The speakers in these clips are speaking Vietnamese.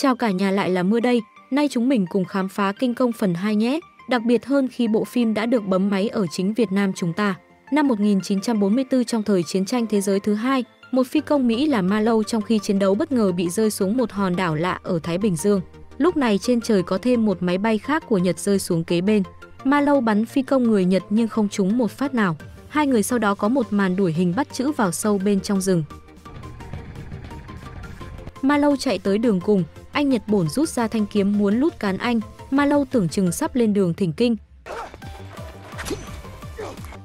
Chào cả nhà lại là Mưa đây, nay chúng mình cùng khám phá kinh công phần 2 nhé, đặc biệt hơn khi bộ phim đã được bấm máy ở chính Việt Nam chúng ta. Năm 1944 trong thời chiến tranh thế giới thứ hai, một phi công Mỹ là Ma lâu trong khi chiến đấu bất ngờ bị rơi xuống một hòn đảo lạ ở Thái Bình Dương. Lúc này trên trời có thêm một máy bay khác của Nhật rơi xuống kế bên. Ma lâu bắn phi công người Nhật nhưng không trúng một phát nào. Hai người sau đó có một màn đuổi hình bắt chữ vào sâu bên trong rừng. Ma lâu chạy tới đường cùng, anh Nhật bổn rút ra thanh kiếm muốn lút cán anh, Marlow tưởng chừng sắp lên đường thỉnh kinh.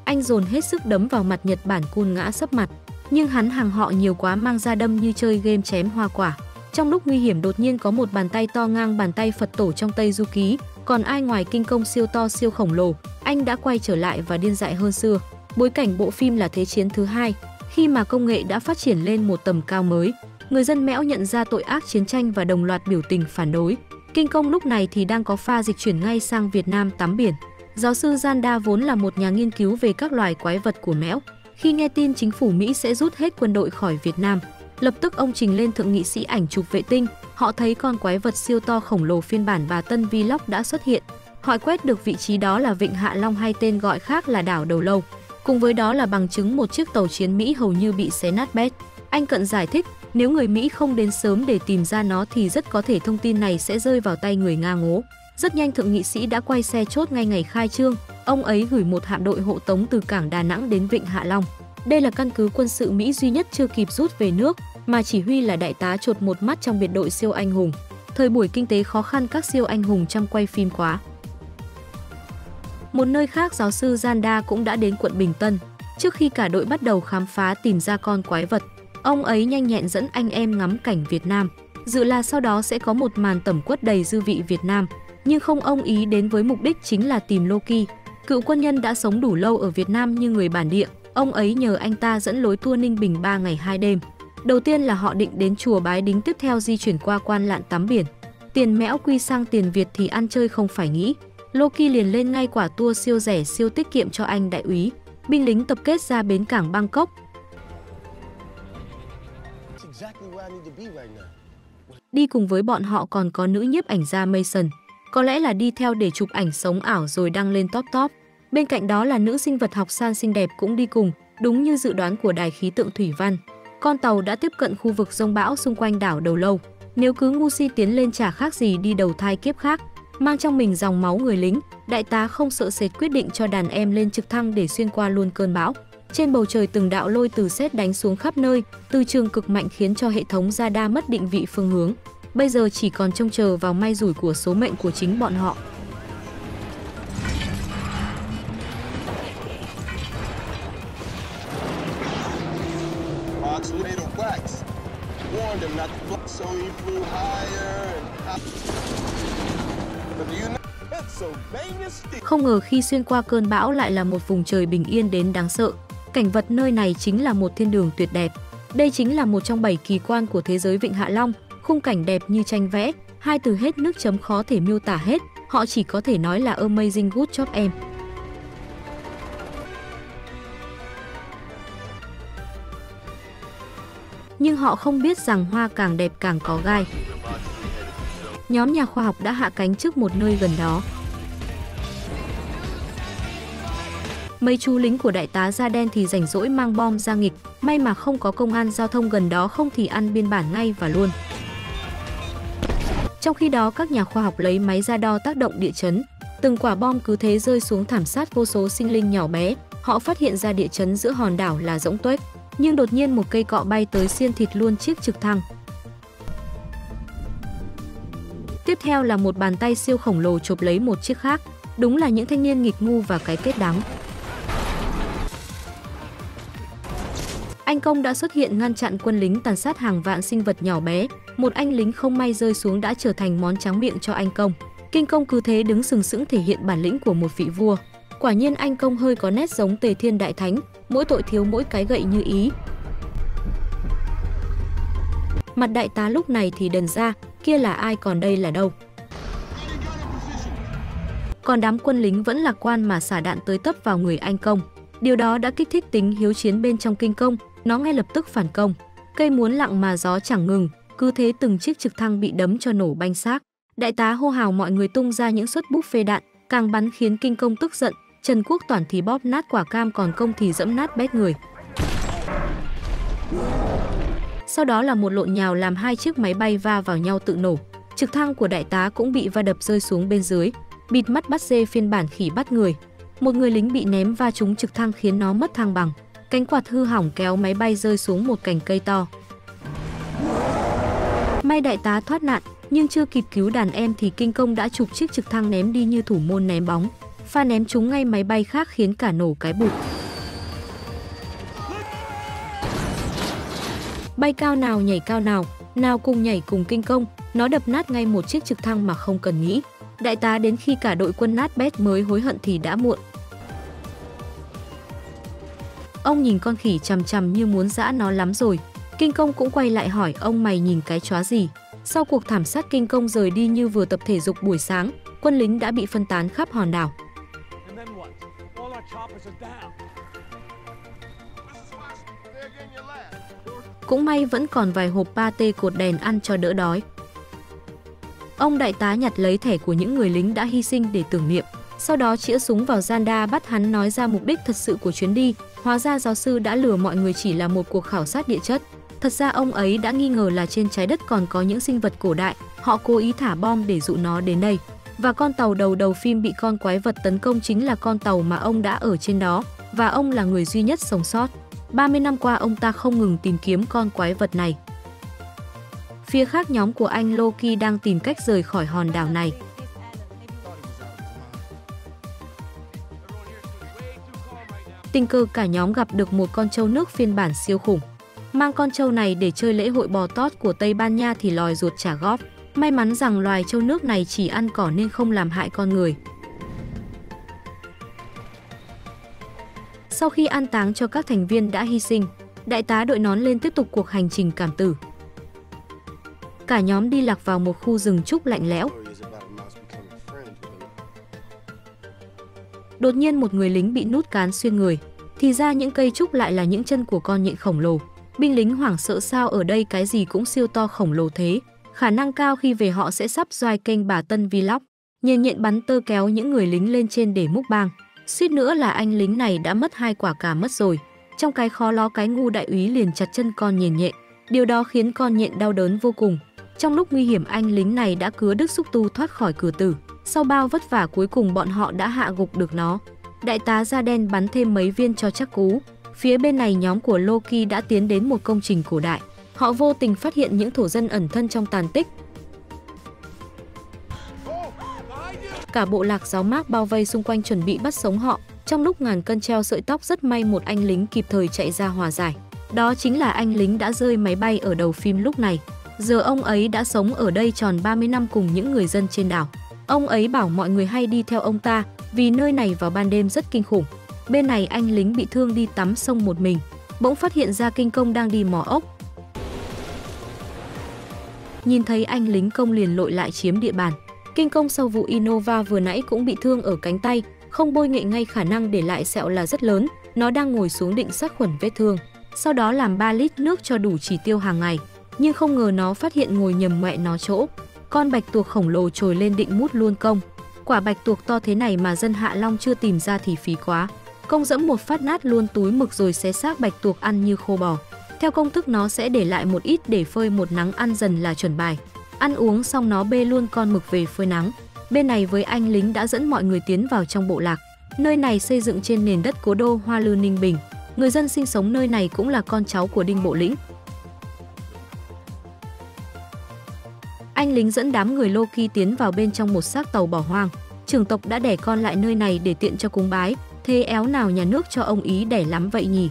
Anh dồn hết sức đấm vào mặt Nhật Bản cun ngã sấp mặt, nhưng hắn hàng họ nhiều quá mang ra đâm như chơi game chém hoa quả. Trong lúc nguy hiểm đột nhiên có một bàn tay to ngang bàn tay Phật tổ trong Tây Du Ký, còn ai ngoài kinh công siêu to siêu khổng lồ, anh đã quay trở lại và điên dại hơn xưa. Bối cảnh bộ phim là Thế chiến thứ hai, khi mà công nghệ đã phát triển lên một tầm cao mới, người dân Mẽo nhận ra tội ác chiến tranh và đồng loạt biểu tình phản đối. Kinh công lúc này thì đang có pha dịch chuyển ngay sang Việt Nam tắm biển. Giáo sư Zanda vốn là một nhà nghiên cứu về các loài quái vật của Mẽo. Khi nghe tin chính phủ Mỹ sẽ rút hết quân đội khỏi Việt Nam, lập tức ông trình lên thượng nghị sĩ ảnh chụp vệ tinh. Họ thấy con quái vật siêu to khổng lồ phiên bản bà Tân Vlog đã xuất hiện. Họ quét được vị trí đó là Vịnh Hạ Long hay tên gọi khác là đảo Đầu Lâu. Cùng với đó là bằng chứng một chiếc tàu chiến Mỹ hầu như bị xé nát bét. Anh Cận giải thích, nếu người Mỹ không đến sớm để tìm ra nó thì rất có thể thông tin này sẽ rơi vào tay người Nga ngố. Rất nhanh thượng nghị sĩ đã quay xe chốt ngay ngày khai trương, ông ấy gửi một hạm đội hộ tống từ cảng Đà Nẵng đến Vịnh Hạ Long. Đây là căn cứ quân sự Mỹ duy nhất chưa kịp rút về nước, mà chỉ huy là đại tá chột một mắt trong biệt đội siêu anh hùng. Thời buổi kinh tế khó khăn các siêu anh hùng chăm quay phim quá. Một nơi khác giáo sư Zanda cũng đã đến quận Bình Tân. Trước khi cả đội bắt đầu khám phá tìm ra con quái vật, ông ấy nhanh nhẹn dẫn anh em ngắm cảnh Việt Nam. Dự là sau đó sẽ có một màn tẩm quất đầy dư vị Việt Nam, nhưng không ông ý đến với mục đích chính là tìm Loki. Cựu quân nhân đã sống đủ lâu ở Việt Nam như người bản địa, ông ấy nhờ anh ta dẫn lối tour Ninh Bình 3 ngày 2 đêm. Đầu tiên là họ định đến chùa Bái Đính tiếp theo di chuyển qua quan lạn tắm biển. Tiền mẽo quy sang tiền Việt thì ăn chơi không phải nghĩ. Loki liền lên ngay quả tour siêu rẻ siêu tiết kiệm cho anh đại úy. Binh lính tập kết ra bến cảng Bangkok. Đi cùng với bọn họ còn có nữ nhiếp ảnh gia Mason. Có lẽ là đi theo để chụp ảnh sống ảo rồi đăng lên top top. Bên cạnh đó là nữ sinh vật học san xinh đẹp cũng đi cùng, đúng như dự đoán của đài khí tượng thủy văn. Con tàu đã tiếp cận khu vực rông bão xung quanh đảo Đầu Lâu. Nếu cứ ngu si tiến lên chả khác gì đi đầu thai kiếp khác, mang trong mình dòng máu người lính, đại tá không sợ sệt quyết định cho đàn em lên trực thăng để xuyên qua luôn cơn bão. Trên bầu trời từng đạo lôi từ xét đánh xuống khắp nơi, từ trường cực mạnh khiến cho hệ thống radar mất định vị phương hướng. Bây giờ chỉ còn trông chờ vào may rủi của số mệnh của chính bọn họ. Không ngờ khi xuyên qua cơn bão lại là một vùng trời bình yên đến đáng sợ. Cảnh vật nơi này chính là một thiên đường tuyệt đẹp. Đây chính là một trong bảy kỳ quan của thế giới Vịnh Hạ Long, khung cảnh đẹp như tranh vẽ, hai từ hết nước chấm khó thể miêu tả hết, họ chỉ có thể nói là amazing good job em. Nhưng họ không biết rằng hoa càng đẹp càng có gai. Nhóm nhà khoa học đã hạ cánh trước một nơi gần đó. Mấy chú lính của đại tá da đen thì rảnh rỗi mang bom ra nghịch, may mà không có công an giao thông gần đó không thì ăn biên bản ngay và luôn. Trong khi đó, các nhà khoa học lấy máy ra đo tác động địa chấn. Từng quả bom cứ thế rơi xuống thảm sát vô số sinh linh nhỏ bé. Họ phát hiện ra địa chấn giữa hòn đảo là rỗng tuếch. Nhưng đột nhiên một cây cọ bay tới xiên thịt luôn chiếc trực thăng. Tiếp theo là một bàn tay siêu khổng lồ chụp lấy một chiếc khác. Đúng là những thanh niên nghịch ngu và cái kết đắng. Anh Công đã xuất hiện ngăn chặn quân lính tàn sát hàng vạn sinh vật nhỏ bé. Một anh lính không may rơi xuống đã trở thành món tráng miệng cho anh Công. Kinh Công cứ thế đứng sừng sững thể hiện bản lĩnh của một vị vua. Quả nhiên anh Công hơi có nét giống Tề Thiên Đại Thánh, mỗi tội thiếu mỗi cái gậy như ý. Mặt đại tá lúc này thì đần ra, kia là ai còn đây là đâu. Còn đám quân lính vẫn lạc quan mà xả đạn tới tấp vào người anh Công. Điều đó đã kích thích tính hiếu chiến bên trong kinh công, nó ngay lập tức phản công. Cây muốn lặng mà gió chẳng ngừng, cứ thế từng chiếc trực thăng bị đấm cho nổ banh xác. Đại tá hô hào mọi người tung ra những suất phê đạn, càng bắn khiến kinh công tức giận, Trần Quốc Toản thì bóp nát quả cam còn công thì dẫm nát bét người. Sau đó là một lộn nhào làm hai chiếc máy bay va vào nhau tự nổ. Trực thăng của đại tá cũng bị va đập rơi xuống bên dưới, bịt mắt bắt dê phiên bản khỉ bắt người. Một người lính bị ném va trúng trực thăng khiến nó mất thăng bằng. Cánh quạt hư hỏng kéo máy bay rơi xuống một cành cây to. May đại tá thoát nạn, nhưng chưa kịp cứu đàn em thì kinh công đã chụp chiếc trực thăng ném đi như thủ môn ném bóng. Pha ném trúng ngay máy bay khác khiến cả nổ cái bụt. Bay cao nào nhảy cao nào, nào cùng nhảy cùng kinh công, nó đập nát ngay một chiếc trực thăng mà không cần nghĩ. Đại tá đến khi cả đội quân nát bét mới hối hận thì đã muộn. Ông nhìn con khỉ chằm chằm như muốn dã nó lắm rồi. Kinh công cũng quay lại hỏi ông mày nhìn cái chóa gì. Sau cuộc thảm sát kinh công rời đi như vừa tập thể dục buổi sáng, quân lính đã bị phân tán khắp hòn đảo. Cũng may vẫn còn vài hộp pate cột đèn ăn cho đỡ đói. Ông đại tá nhặt lấy thẻ của những người lính đã hy sinh để tưởng niệm. Sau đó chĩa súng vào Zanda bắt hắn nói ra mục đích thật sự của chuyến đi. Hóa ra giáo sư đã lừa mọi người chỉ là một cuộc khảo sát địa chất. Thật ra ông ấy đã nghi ngờ là trên trái đất còn có những sinh vật cổ đại. Họ cố ý thả bom để dụ nó đến đây. Và con tàu đầu đầu phim bị con quái vật tấn công chính là con tàu mà ông đã ở trên đó. Và ông là người duy nhất sống sót. 30 năm qua ông ta không ngừng tìm kiếm con quái vật này. Phía khác nhóm của anh Loki đang tìm cách rời khỏi hòn đảo này. Tình cờ cả nhóm gặp được một con trâu nước phiên bản siêu khủng. Mang con trâu này để chơi lễ hội bò tót của Tây Ban Nha thì lòi ruột trả góp. May mắn rằng loài trâu nước này chỉ ăn cỏ nên không làm hại con người. Sau khi an táng cho các thành viên đã hy sinh, đại tá đội nón lên tiếp tục cuộc hành trình cảm tử. Cả nhóm đi lạc vào một khu rừng trúc lạnh lẽo. Đột nhiên một người lính bị nút cán xuyên người. Thì ra những cây trúc lại là những chân của con nhện khổng lồ. Binh lính hoảng sợ sao ở đây cái gì cũng siêu to khổng lồ thế. Khả năng cao khi về họ sẽ sắp doai kênh bà Tân Vlog. Nhện nhện bắn tơ kéo những người lính lên trên để múc bang. Suýt nữa là anh lính này đã mất hai quả cà mất rồi. Trong cái khó lo cái ngu đại úy liền chặt chân con nhện nhện. Điều đó khiến con nhện đau đớn vô cùng. Trong lúc nguy hiểm anh lính này đã cứa Đức Xúc Tu thoát khỏi cửa tử. Sau bao vất vả cuối cùng bọn họ đã hạ gục được nó. Đại tá da đen bắn thêm mấy viên cho chắc cú. Phía bên này nhóm của Loki đã tiến đến một công trình cổ đại. Họ vô tình phát hiện những thổ dân ẩn thân trong tàn tích. Cả bộ lạc giáo mác bao vây xung quanh chuẩn bị bắt sống họ. Trong lúc ngàn cân treo sợi tóc rất may một anh lính kịp thời chạy ra hòa giải. Đó chính là anh lính đã rơi máy bay ở đầu phim lúc này. Giờ ông ấy đã sống ở đây tròn 30 năm cùng những người dân trên đảo. Ông ấy bảo mọi người hay đi theo ông ta vì nơi này vào ban đêm rất kinh khủng. Bên này anh lính bị thương đi tắm sông một mình, bỗng phát hiện ra kinh công đang đi mò ốc. Nhìn thấy anh lính công liền lội lại chiếm địa bàn. Kinh công sau vụ Innova vừa nãy cũng bị thương ở cánh tay, không bôi nghệ ngay khả năng để lại sẹo là rất lớn. Nó đang ngồi xuống định sát khuẩn vết thương. Sau đó làm 3 lít nước cho đủ chỉ tiêu hàng ngày nhưng không ngờ nó phát hiện ngồi nhầm mẹ nó chỗ. Con bạch tuộc khổng lồ trồi lên định mút luôn công. Quả bạch tuộc to thế này mà dân Hạ Long chưa tìm ra thì phí quá. Công dẫm một phát nát luôn túi mực rồi xé xác bạch tuộc ăn như khô bò. Theo công thức nó sẽ để lại một ít để phơi một nắng ăn dần là chuẩn bài. Ăn uống xong nó bê luôn con mực về phơi nắng. Bên này với anh lính đã dẫn mọi người tiến vào trong bộ lạc. Nơi này xây dựng trên nền đất cố đô Hoa Lư Ninh Bình. Người dân sinh sống nơi này cũng là con cháu của Đinh Bộ Lĩnh. Lính dẫn đám người Loki tiến vào bên trong một xác tàu bỏ hoang. Trưởng tộc đã đẻ con lại nơi này để tiện cho cúng bái, thế éo nào nhà nước cho ông ý đẻ lắm vậy nhỉ?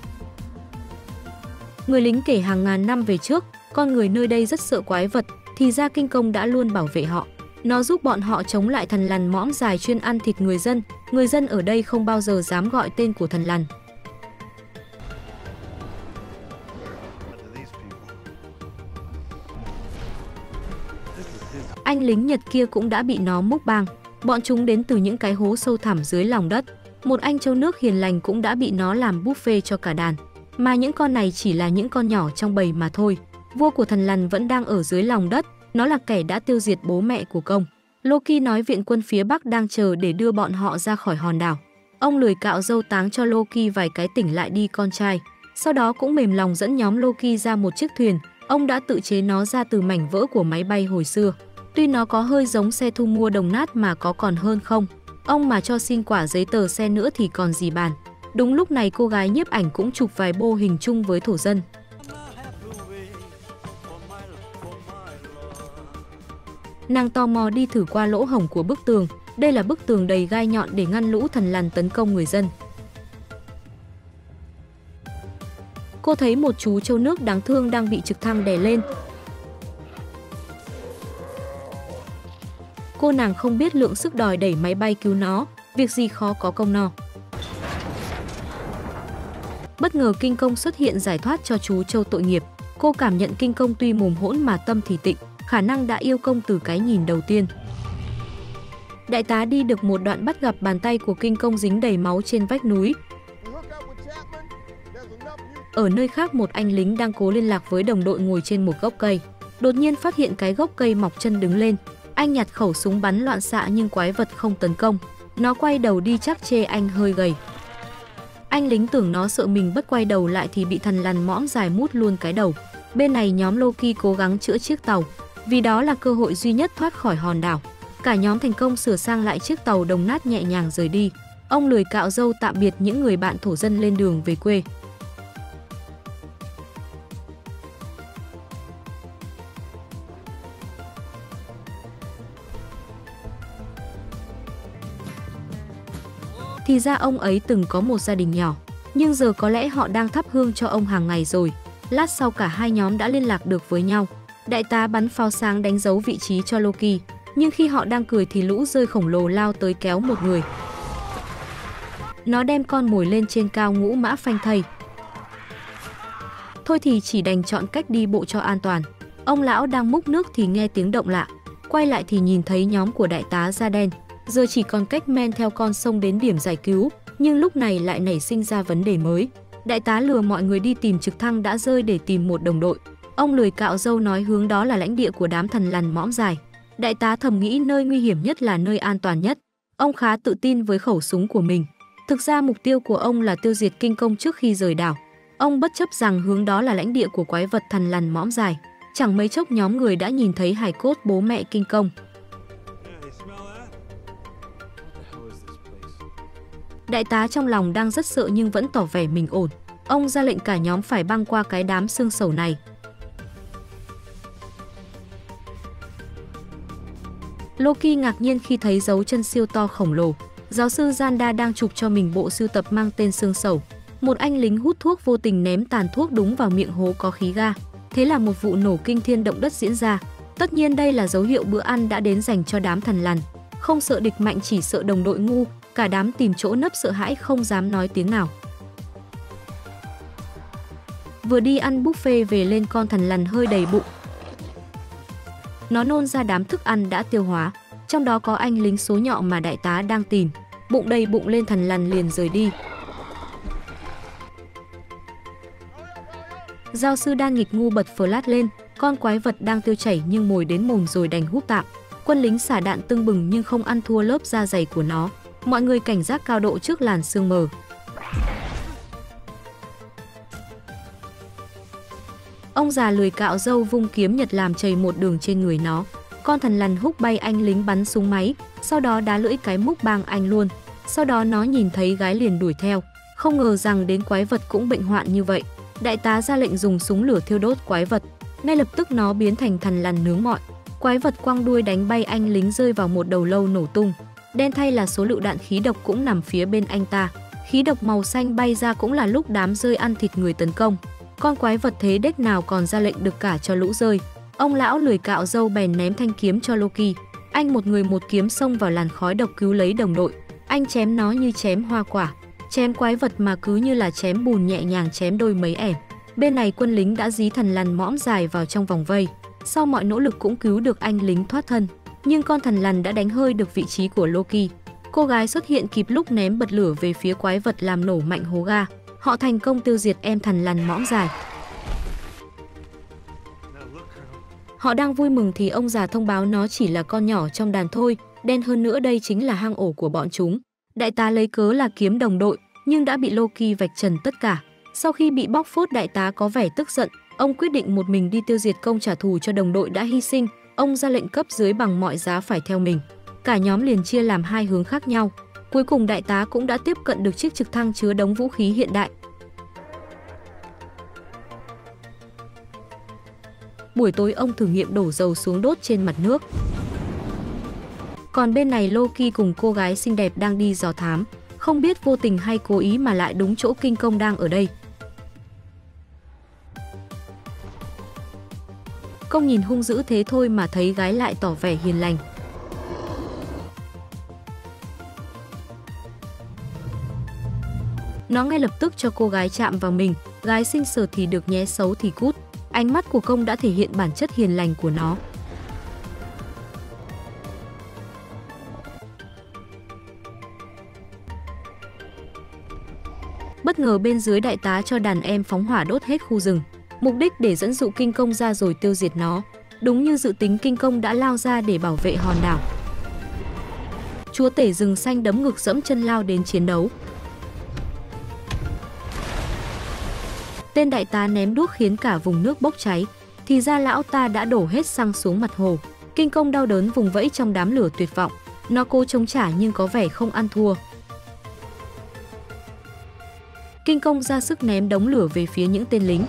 Người lính kể hàng ngàn năm về trước, con người nơi đây rất sợ quái vật, thì ra kinh công đã luôn bảo vệ họ. Nó giúp bọn họ chống lại thần lằn mõm dài chuyên ăn thịt người dân. Người dân ở đây không bao giờ dám gọi tên của thần lằn. Anh lính Nhật kia cũng đã bị nó múc bang. Bọn chúng đến từ những cái hố sâu thẳm dưới lòng đất. Một anh châu nước hiền lành cũng đã bị nó làm buffet cho cả đàn. Mà những con này chỉ là những con nhỏ trong bầy mà thôi. Vua của thần lằn vẫn đang ở dưới lòng đất, nó là kẻ đã tiêu diệt bố mẹ của công. Loki nói viện quân phía Bắc đang chờ để đưa bọn họ ra khỏi hòn đảo. Ông lười cạo dâu táng cho Loki vài cái tỉnh lại đi con trai. Sau đó cũng mềm lòng dẫn nhóm Loki ra một chiếc thuyền. Ông đã tự chế nó ra từ mảnh vỡ của máy bay hồi xưa. Tuy nó có hơi giống xe thu mua đồng nát mà có còn hơn không. Ông mà cho xin quả giấy tờ xe nữa thì còn gì bàn. Đúng lúc này cô gái nhiếp ảnh cũng chụp vài bô hình chung với thổ dân. Nàng tò mò đi thử qua lỗ hổng của bức tường. Đây là bức tường đầy gai nhọn để ngăn lũ thần lằn tấn công người dân. Cô thấy một chú trâu nước đáng thương đang bị trực thăng đè lên. Cô nàng không biết lượng sức đòi đẩy máy bay cứu nó, việc gì khó có công no. Bất ngờ kinh công xuất hiện giải thoát cho chú châu tội nghiệp. Cô cảm nhận kinh công tuy mồm hỗn mà tâm thì tịnh, khả năng đã yêu công từ cái nhìn đầu tiên. Đại tá đi được một đoạn bắt gặp bàn tay của kinh công dính đầy máu trên vách núi. Ở nơi khác một anh lính đang cố liên lạc với đồng đội ngồi trên một gốc cây. Đột nhiên phát hiện cái gốc cây mọc chân đứng lên. Anh nhặt khẩu súng bắn loạn xạ nhưng quái vật không tấn công. Nó quay đầu đi chắc chê anh hơi gầy. Anh lính tưởng nó sợ mình bất quay đầu lại thì bị thần lằn mõm dài mút luôn cái đầu. Bên này nhóm Loki cố gắng chữa chiếc tàu, vì đó là cơ hội duy nhất thoát khỏi hòn đảo. Cả nhóm thành công sửa sang lại chiếc tàu đồng nát nhẹ nhàng rời đi. Ông lười cạo dâu tạm biệt những người bạn thổ dân lên đường về quê. Thì ra ông ấy từng có một gia đình nhỏ, nhưng giờ có lẽ họ đang thắp hương cho ông hàng ngày rồi. Lát sau cả hai nhóm đã liên lạc được với nhau. Đại tá bắn pháo sáng đánh dấu vị trí cho Loki, nhưng khi họ đang cười thì lũ rơi khổng lồ lao tới kéo một người. Nó đem con mồi lên trên cao ngũ mã phanh thây. Thôi thì chỉ đành chọn cách đi bộ cho an toàn. Ông lão đang múc nước thì nghe tiếng động lạ. Quay lại thì nhìn thấy nhóm của đại tá da đen. Giờ chỉ còn cách men theo con sông đến điểm giải cứu, nhưng lúc này lại nảy sinh ra vấn đề mới. Đại tá lừa mọi người đi tìm trực thăng đã rơi để tìm một đồng đội. Ông lười cạo dâu nói hướng đó là lãnh địa của đám thần lằn mõm dài. Đại tá thầm nghĩ nơi nguy hiểm nhất là nơi an toàn nhất. Ông khá tự tin với khẩu súng của mình. Thực ra mục tiêu của ông là tiêu diệt kinh công trước khi rời đảo. Ông bất chấp rằng hướng đó là lãnh địa của quái vật thần lằn mõm dài. Chẳng mấy chốc nhóm người đã nhìn thấy hải cốt bố mẹ kinh công. Đại tá trong lòng đang rất sợ nhưng vẫn tỏ vẻ mình ổn. Ông ra lệnh cả nhóm phải băng qua cái đám xương sầu này. Loki ngạc nhiên khi thấy dấu chân siêu to khổng lồ. Giáo sư Zanda đang chụp cho mình bộ sưu tập mang tên xương sầu. Một anh lính hút thuốc vô tình ném tàn thuốc đúng vào miệng hố có khí ga. Thế là một vụ nổ kinh thiên động đất diễn ra. Tất nhiên đây là dấu hiệu bữa ăn đã đến dành cho đám thần lằn. Không sợ địch mạnh chỉ sợ đồng đội ngu, cả đám tìm chỗ nấp sợ hãi không dám nói tiếng nào. Vừa đi ăn buffet về lên con thần lằn hơi đầy bụng. Nó nôn ra đám thức ăn đã tiêu hóa, trong đó có anh lính số nhọ mà đại tá đang tìm. Bụng đầy bụng lên thần lằn liền rời đi. Giao sư đang nghịch ngu bật flash lên, con quái vật đang tiêu chảy nhưng mồi đến mồm rồi đành hút tạm. Quân lính xả đạn tưng bừng nhưng không ăn thua lớp da dày của nó. Mọi người cảnh giác cao độ trước làn sương mờ. Ông già lười cạo dâu vung kiếm nhật làm chảy một đường trên người nó. Con thần lằn húc bay anh lính bắn súng máy, sau đó đá lưỡi cái múc bang anh luôn. Sau đó nó nhìn thấy gái liền đuổi theo. Không ngờ rằng đến quái vật cũng bệnh hoạn như vậy. Đại tá ra lệnh dùng súng lửa thiêu đốt quái vật. Ngay lập tức nó biến thành thần lằn nướng mọi. Quái vật quăng đuôi đánh bay anh lính rơi vào một đầu lâu nổ tung. Đen thay là số lựu đạn khí độc cũng nằm phía bên anh ta. Khí độc màu xanh bay ra cũng là lúc đám rơi ăn thịt người tấn công. Con quái vật thế đếch nào còn ra lệnh được cả cho lũ rơi. Ông lão lười cạo dâu bèn ném thanh kiếm cho Loki. Anh một người một kiếm xông vào làn khói độc cứu lấy đồng đội. Anh chém nó như chém hoa quả. Chém quái vật mà cứ như là chém bùn nhẹ nhàng chém đôi mấy ẻm. Bên này quân lính đã dí thần lằn mõm dài vào trong vòng vây. Sau mọi nỗ lực cũng cứu được anh lính thoát thân nhưng con thần lằn đã đánh hơi được vị trí của Loki. Cô gái xuất hiện kịp lúc ném bật lửa về phía quái vật làm nổ mạnh hố ga. Họ thành công tiêu diệt em thần lằn mõm dài. Họ đang vui mừng thì ông già thông báo nó chỉ là con nhỏ trong đàn thôi, đen hơn nữa đây chính là hang ổ của bọn chúng. Đại tá lấy cớ là kiếm đồng đội, nhưng đã bị Loki vạch trần tất cả. Sau khi bị bóc phốt đại tá có vẻ tức giận, ông quyết định một mình đi tiêu diệt công trả thù cho đồng đội đã hy sinh, ông ra lệnh cấp dưới bằng mọi giá phải theo mình. Cả nhóm liền chia làm hai hướng khác nhau. Cuối cùng đại tá cũng đã tiếp cận được chiếc trực thăng chứa đống vũ khí hiện đại. Buổi tối ông thử nghiệm đổ dầu xuống đốt trên mặt nước. Còn bên này Loki cùng cô gái xinh đẹp đang đi dò thám, không biết vô tình hay cố ý mà lại đúng chỗ kinh công đang ở đây. Công nhìn hung dữ thế thôi mà thấy gái lại tỏ vẻ hiền lành. Nó ngay lập tức cho cô gái chạm vào mình, gái xinh sờ thì được nhé xấu thì cút. Ánh mắt của công đã thể hiện bản chất hiền lành của nó. Bất ngờ bên dưới đại tá cho đàn em phóng hỏa đốt hết khu rừng, mục đích để dẫn dụ kinh công ra rồi tiêu diệt nó. Đúng như dự tính kinh công đã lao ra để bảo vệ hòn đảo. Chúa tể rừng xanh đấm ngực dẫm chân lao đến chiến đấu. Tên đại tá ném đuốc khiến cả vùng nước bốc cháy, thì ra lão ta đã đổ hết xăng xuống mặt hồ. Kinh công đau đớn vùng vẫy trong đám lửa tuyệt vọng. Nó cố chống trả nhưng có vẻ không ăn thua. Kinh công ra sức ném đống lửa về phía những tên lính.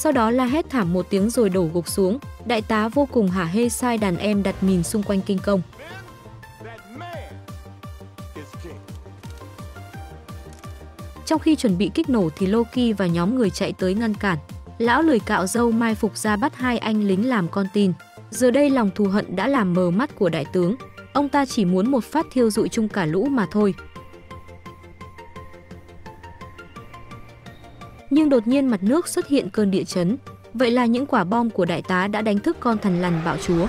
Sau đó la hét thảm một tiếng rồi đổ gục xuống. Đại tá vô cùng hả hê sai đàn em đặt mìn xung quanh kinh công. Trong khi chuẩn bị kích nổ thì Loki và nhóm người chạy tới ngăn cản. Lão lười cạo dâu mai phục ra bắt hai anh lính làm con tin. Giờ đây lòng thù hận đã làm mờ mắt của đại tướng. Ông ta chỉ muốn một phát thiêu dụi chung cả lũ mà thôi. Nhưng đột nhiên mặt nước xuất hiện cơn địa chấn. Vậy là những quả bom của đại tá đã đánh thức con thần lằn bạo chúa.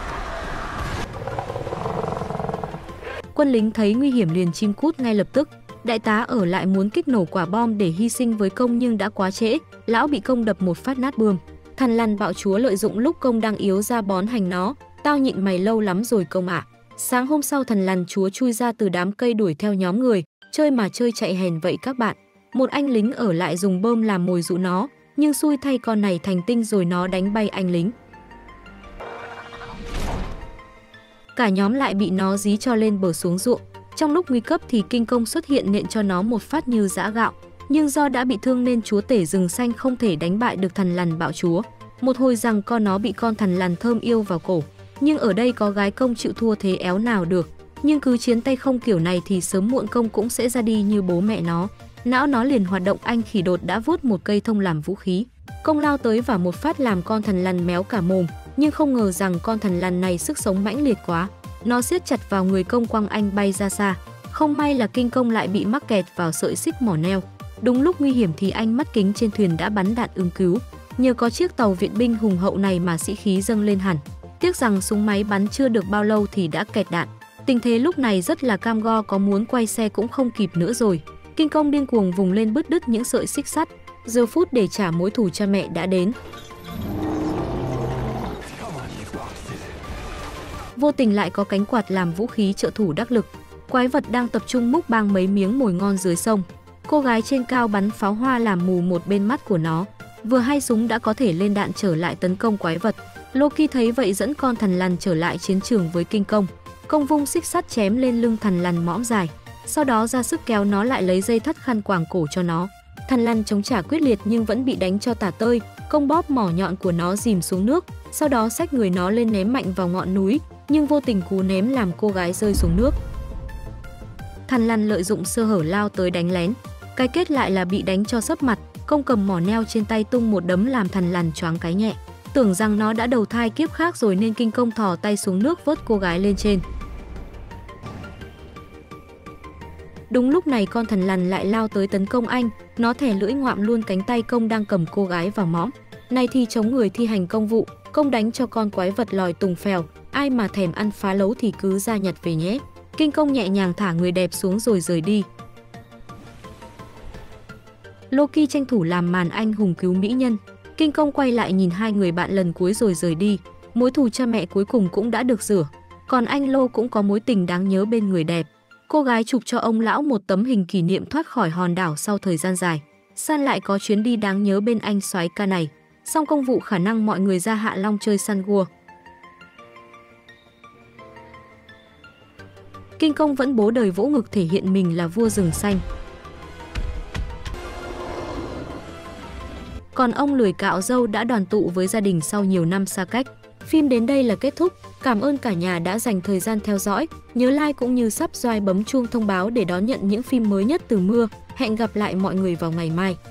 Quân lính thấy nguy hiểm liền chim cút ngay lập tức, Đại tá ở lại muốn kích nổ quả bom để hy sinh với công nhưng đã quá trễ, lão bị công đập một phát nát bươm. Thần lằn bạo chúa lợi dụng lúc công đang yếu ra bón hành nó, tao nhịn mày lâu lắm rồi công ạ. Sáng hôm sau thần lằn chúa chui ra từ đám cây đuổi theo nhóm người, chơi mà chơi chạy hèn vậy các bạn. Một anh lính ở lại dùng bơm làm mồi dụ nó, nhưng xui thay con này thành tinh rồi nó đánh bay anh lính. Cả nhóm lại bị nó dí cho lên bờ xuống ruộng. Trong lúc nguy cấp thì kinh công xuất hiện nện cho nó một phát như giã gạo, nhưng do đã bị thương nên chúa tể rừng xanh không thể đánh bại được thần lằn bạo chúa. Một hồi rằng con nó bị con thần lằn thơm yêu vào cổ, nhưng ở đây có gái công chịu thua thế éo nào được. Nhưng cứ chiến tay không kiểu này thì sớm muộn công cũng sẽ ra đi như bố mẹ nó. Não nó liền hoạt động anh khỉ đột đã vuốt một cây thông làm vũ khí. Công lao tới và một phát làm con thần lằn méo cả mồm, nhưng không ngờ rằng con thần lằn này sức sống mãnh liệt quá. Nó siết chặt vào người công quăng anh bay ra xa. Không may là kinh công lại bị mắc kẹt vào sợi xích mỏ neo. Đúng lúc nguy hiểm thì anh mắt kính trên thuyền đã bắn đạn ứng cứu. Nhờ có chiếc tàu viện binh hùng hậu này mà sĩ khí dâng lên hẳn. Tiếc rằng súng máy bắn chưa được bao lâu thì đã kẹt đạn. Tình thế lúc này rất là cam go có muốn quay xe cũng không kịp nữa rồi. Kinh công điên cuồng vùng lên bứt đứt những sợi xích sắt. Giờ phút để trả mối thù cha mẹ đã đến. vô tình lại có cánh quạt làm vũ khí trợ thủ đắc lực. Quái vật đang tập trung múc bang mấy miếng mồi ngon dưới sông. Cô gái trên cao bắn pháo hoa làm mù một bên mắt của nó. Vừa hai súng đã có thể lên đạn trở lại tấn công quái vật. Loki thấy vậy dẫn con thần lằn trở lại chiến trường với kinh công. Công vung xích sắt chém lên lưng thần lằn mõm dài. Sau đó ra sức kéo nó lại lấy dây thắt khăn quàng cổ cho nó. Thằn lằn chống trả quyết liệt nhưng vẫn bị đánh cho tả tơi. Công bóp mỏ nhọn của nó dìm xuống nước. Sau đó xách người nó lên ném mạnh vào ngọn núi nhưng vô tình cú ném làm cô gái rơi xuống nước. Thằn lằn lợi dụng sơ hở lao tới đánh lén. Cái kết lại là bị đánh cho sấp mặt, công cầm mỏ neo trên tay tung một đấm làm thằn lằn choáng cái nhẹ. Tưởng rằng nó đã đầu thai kiếp khác rồi nên kinh công thò tay xuống nước vớt cô gái lên trên. Đúng lúc này con thần lằn lại lao tới tấn công anh, nó thẻ lưỡi ngoạm luôn cánh tay công đang cầm cô gái vào mõm. Này thì chống người thi hành công vụ, công đánh cho con quái vật lòi tùng phèo, ai mà thèm ăn phá lấu thì cứ ra nhặt về nhé. Kinh công nhẹ nhàng thả người đẹp xuống rồi rời đi. Loki tranh thủ làm màn anh hùng cứu mỹ nhân. Kinh công quay lại nhìn hai người bạn lần cuối rồi rời đi. Mối thù cha mẹ cuối cùng cũng đã được rửa. Còn anh Lô cũng có mối tình đáng nhớ bên người đẹp. Cô gái chụp cho ông lão một tấm hình kỷ niệm thoát khỏi hòn đảo sau thời gian dài. San lại có chuyến đi đáng nhớ bên anh soái ca này. Xong công vụ khả năng mọi người ra Hạ Long chơi săn gua. Kinh công vẫn bố đời vỗ ngực thể hiện mình là vua rừng xanh. Còn ông lười cạo dâu đã đoàn tụ với gia đình sau nhiều năm xa cách. Phim đến đây là kết thúc. Cảm ơn cả nhà đã dành thời gian theo dõi. Nhớ like cũng như subscribe bấm chuông thông báo để đón nhận những phim mới nhất từ Mưa. Hẹn gặp lại mọi người vào ngày mai.